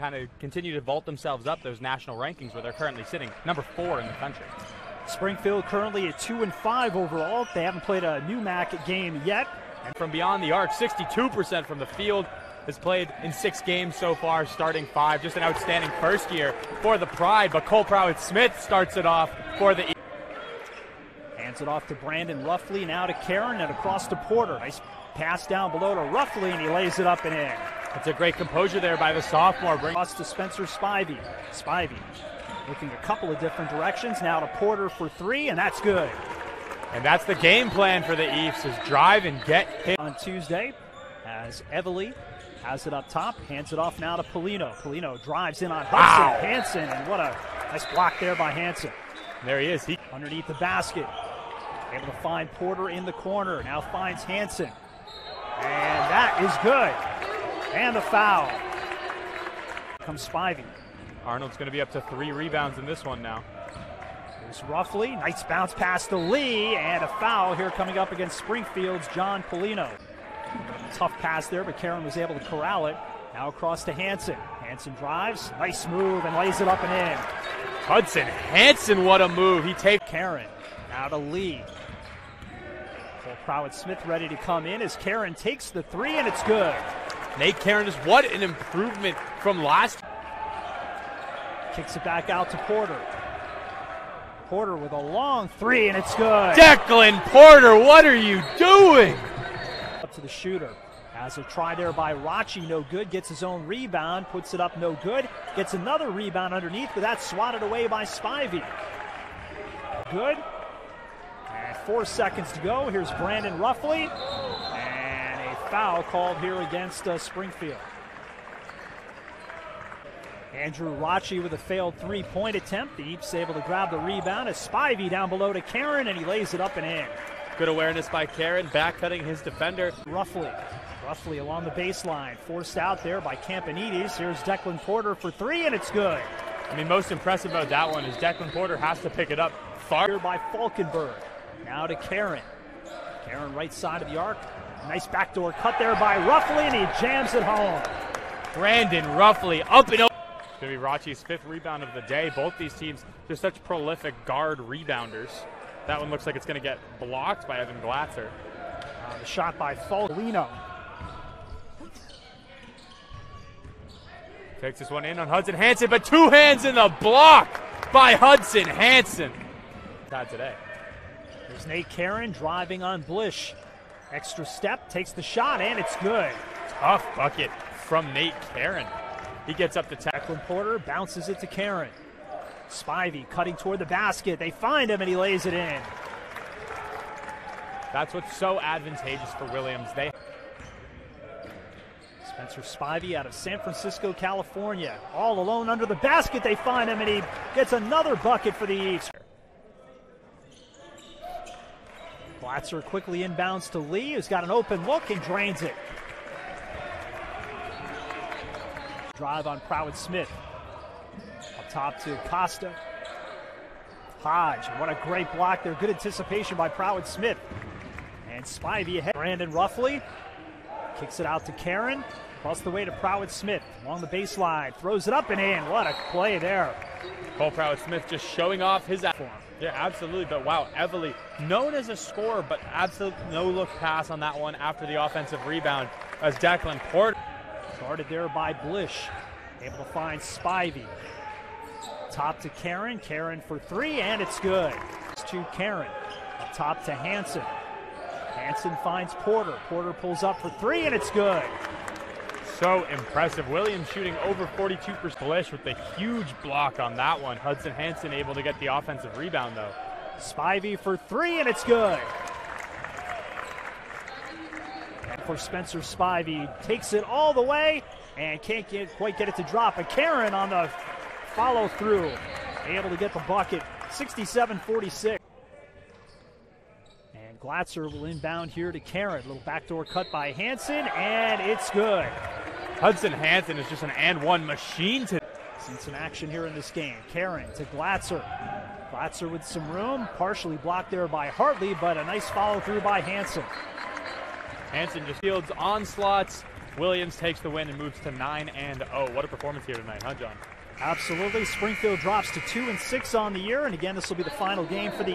kind of continue to vault themselves up those national rankings where they're currently sitting number four in the country. Springfield currently at two and five overall. They haven't played a NEWMAC game yet. And from beyond the arc, 62% from the field has played in six games so far, starting five. Just an outstanding first year for the Pride. But Cole Prowett Smith starts it off for the. Hands it off to Brandon Ruffley, now to Karen and across to Porter. Nice pass down below to Ruffley, and he lays it up and in. It's a great composure there by the sophomore. Bring us to Spencer Spivey. Spivey looking a couple of different directions. Now to Porter for three, and that's good. And that's the game plan for the Ephs is drive and get hit. On Tuesday, as Everly has it up top, hands it off now to Polino. Polino drives in on Hudson. Wow. Hanson, and what a nice block there by Hanson. There he is. He underneath the basket. Able to find Porter in the corner. Now finds Hanson. And that is good. And the foul. Comes Spivey. Arnold's going to be up to three rebounds in this one now. Here's Ruffley. Nice bounce pass to Lee. And a foul here coming up against Springfield's John Polino. Tough pass there, but Karen was able to corral it. Now across to Hanson. Hanson drives. Nice move and lays it up and in. Hudson Hanson, what a move. He takes Karen. Now to Lee. Cole Prowett Smith ready to come in as Karen takes the three, and it's good. Nate Karen is what an improvement from last. Kicks it back out to Porter. Porter with a long three, and it's good. Declan Porter, what are you doing? Up to the shooter. Has a try there by Rachi, no good. Gets his own rebound, puts it up, no good. Gets another rebound underneath, but that's swatted away by Spivey. Good. And four seconds to go. Here's Brandon Ruffley. Foul called here against uh, Springfield. Andrew Rachi with a failed three point attempt. The Ephs able to grab the rebound. A Spivey down below to Karen, and he lays it up and in. Good awareness by Karen, back cutting his defender. Ruffley. Ruffley along the baseline. Forced out there by Campanides. Here's Declan Porter for three, and it's good. I mean, most impressive about that one is Declan Porter has to pick it up far. Here by Falkenberg. Now to Karen. Karen right side of the arc. Nice backdoor cut there by Ruffley, and he jams it home. Brandon Ruffley up and over. It's going to be Rachi's fifth rebound of the day. Both these teams, they're such prolific guard rebounders. That one looks like it's going to get blocked by Evan Glatzer. Uh, the shot by Falcolino. Takes this one in on Hudson Hanson, but two hands in the block by Hudson Hanson. Not today. There's Nate Karen driving on Blish. Extra step, takes the shot, and it's good. Tough bucket from Nate Karen. He gets up to tackle. Porter bounces it to Karen. Spivey cutting toward the basket. They find him and he lays it in. That's what's so advantageous for Williams. They Spencer Spivey out of San Francisco, California. All alone under the basket. They find him and he gets another bucket for the Ephs. Glatzer quickly inbounds to Lee, who's got an open look and drains it. Drive on Prowett Smith. Up top to Costa. Hodge. What a great block there. Good anticipation by Prowett Smith. And Spivey ahead. Brandon Ruffley kicks it out to Karen. Across the way to Prowett Smith along the baseline. Throws it up and in. What a play there. Cole Prowett Smith just showing off his form. Yeah, absolutely. But wow, Everly, known as a scorer, but absolute no look pass on that one after the offensive rebound as Declan Porter. Guarded there by Blish. Able to find Spivey. Top to Karen. Karen for three, and it's good. It's to Karen. Up top to Hanson. Hanson finds Porter. Porter pulls up for three, and it's good. So impressive. Williams shooting over 42% Blish with the huge block on that one. Hudson Hanson able to get the offensive rebound, though. Spivey for three, and it's good for Spencer Spivey. Takes it all the way and can't get, quite get it to drop. But Karen on the follow through, able to get the bucket. 67 46. And Glatzer will inbound here to Karen. Little backdoor cut by Hanson, and it's good. Hudson Hanson is just an and one machine to. Seen some action here in this game. Karen to Glatzer. Glatzer with some room, partially blocked there by Hartley, but a nice follow through by Hanson. Hanson just fields onslaughts Williams takes the win and moves to 9 and 0. What a performance here tonight, huh, John? Absolutely. Springfield drops to 2 and 6 on the year, and again, this will be the final game for the